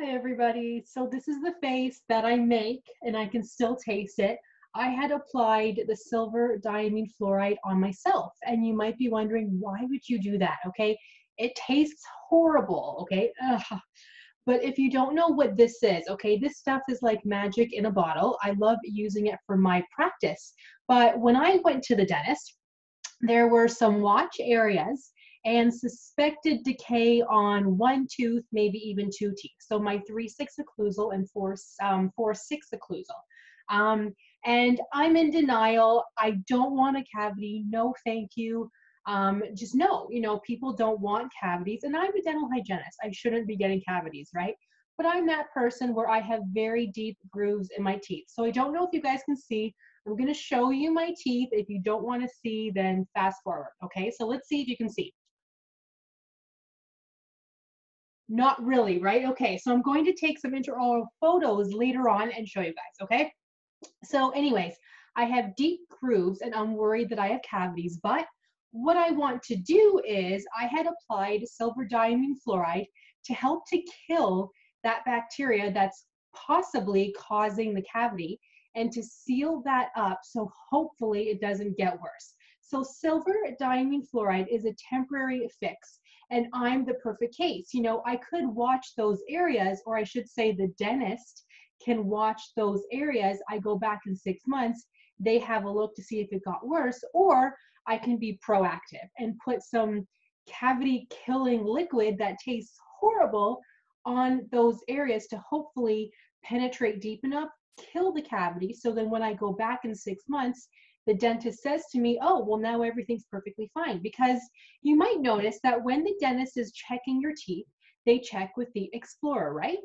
Hi everybody. So this is the face that I make and I can still taste it. I had applied the silver diamine fluoride on myself and you might be wondering why would you do that, okay? It tastes horrible, okay? Ugh. But if you don't know what this is, okay, this stuff is like magic in a bottle. I love using it for my practice. But when I went to the dentist, there were some watch areas and suspected decay on one tooth, maybe even two teeth. So my 3-6 occlusal and 4, um, 4-6 occlusal. Um, and I'm in denial. I don't want a cavity. No, thank you. Um, just no, you know, people don't want cavities. And I'm a dental hygienist. I shouldn't be getting cavities, right? But I'm that person where I have very deep grooves in my teeth. So I don't know if you guys can see. I'm going to show you my teeth. If you don't want to see, then fast forward. Okay, so let's see if you can see. Not really, right? Okay, so I'm going to take some intraoral photos later on and show you guys, okay? So anyways, I have deep grooves and I'm worried that I have cavities, but what I want to do is I had applied silver diamine fluoride to help to kill that bacteria that's possibly causing the cavity and to seal that up so hopefully it doesn't get worse. So silver diamine fluoride is a temporary fix and I'm the perfect case. You know, I could watch those areas, or I should say, the dentist can watch those areas. I go back in six months, they have a look to see if it got worse, or I can be proactive and put some cavity killing liquid that tastes horrible on those areas to hopefully penetrate deep enough, kill the cavity. So then when I go back in six months, the dentist says to me, oh, well, now everything's perfectly fine. Because you might notice that when the dentist is checking your teeth, they check with the Explorer, right?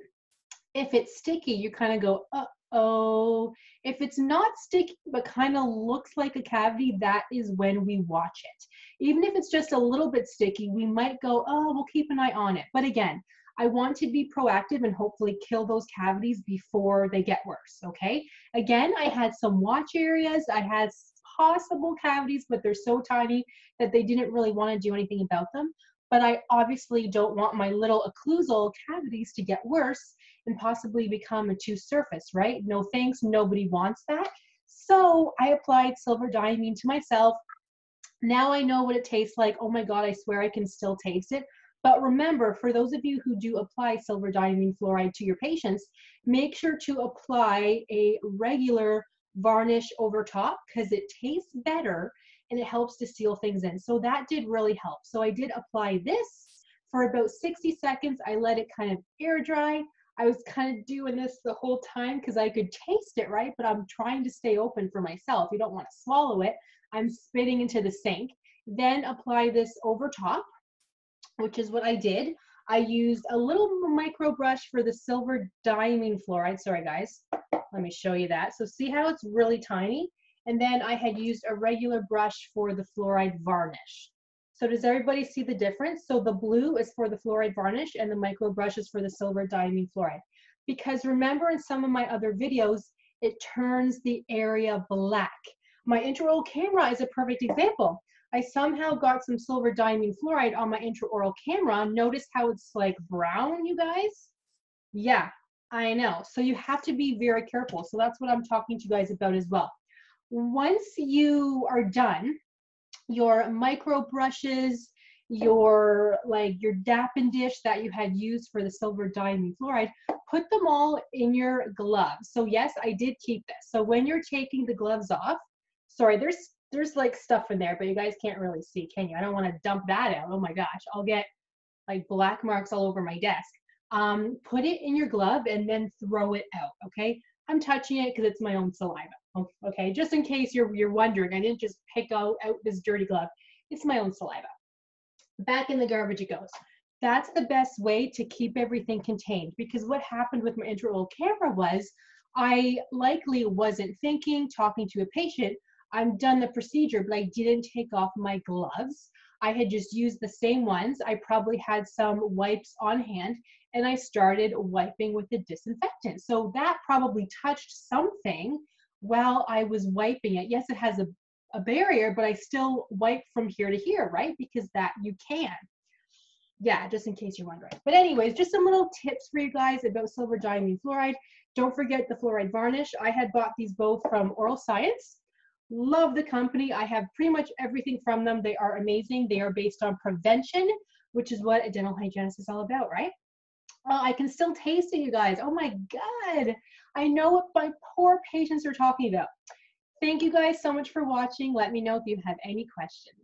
If it's sticky, you kind of go, uh oh. If it's not sticky, but kind of looks like a cavity, that is when we watch it. Even if it's just a little bit sticky, we might go, oh, we'll keep an eye on it. But again, I want to be proactive and hopefully kill those cavities before they get worse, okay? Again, I had some watch areas. I had possible cavities, but they're so tiny that they didn't really want to do anything about them. But I obviously don't want my little occlusal cavities to get worse and possibly become a tooth surface, right? No thanks, nobody wants that. So I applied silver diamine to myself. Now I know what it tastes like. Oh my God, I swear I can still taste it. But remember, for those of you who do apply silver diamine fluoride to your patients, make sure to apply a regular varnish over top because it tastes better and it helps to seal things in. So that did really help. So I did apply this for about 60 seconds. I let it kind of air dry. I was kind of doing this the whole time because I could taste it, right? But I'm trying to stay open for myself. You don't want to swallow it. I'm spitting into the sink. Then apply this over top, which is what I did. I used a little micro brush for the silver diamine fluoride. Sorry, guys. Let me show you that. So see how it's really tiny? And then I had used a regular brush for the fluoride varnish. So does everybody see the difference? So the blue is for the fluoride varnish and the micro brush is for the silver diamine fluoride. Because remember in some of my other videos, it turns the area black. My intraoral camera is a perfect example. I somehow got some silver diamine fluoride on my intraoral camera. Notice how it's like brown, you guys? Yeah, I know. So you have to be very careful. So that's what I'm talking to you guys about as well. Once you are done, your micro brushes, your like your Dappen dish that you had used for the silver diamine fluoride, put them all in your gloves. So yes, I did keep this. So when you're taking the gloves off, sorry, there's there's like stuff in there, but you guys can't really see, can you? I don't want to dump that out. Oh my gosh, I'll get like black marks all over my desk. Um, put it in your glove and then throw it out, okay? I'm touching it because it's my own saliva, okay? Just in case you're, you're wondering, I didn't just pick out, out this dirty glove. It's my own saliva. Back in the garbage it goes. That's the best way to keep everything contained because what happened with my intraoral camera was I likely wasn't thinking, talking to a patient, I'm done the procedure, but I didn't take off my gloves. I had just used the same ones. I probably had some wipes on hand and I started wiping with the disinfectant. So that probably touched something while I was wiping it. Yes, it has a, a barrier, but I still wipe from here to here, right? Because that you can. yeah, just in case you're wondering. But anyways, just some little tips for you guys about silver diamine fluoride. Don't forget the fluoride varnish. I had bought these both from Oral Science. Love the company. I have pretty much everything from them. They are amazing. They are based on prevention, which is what a dental hygienist is all about, right? Oh, I can still taste it, you guys. Oh my God. I know what my poor patients are talking about. Thank you guys so much for watching. Let me know if you have any questions.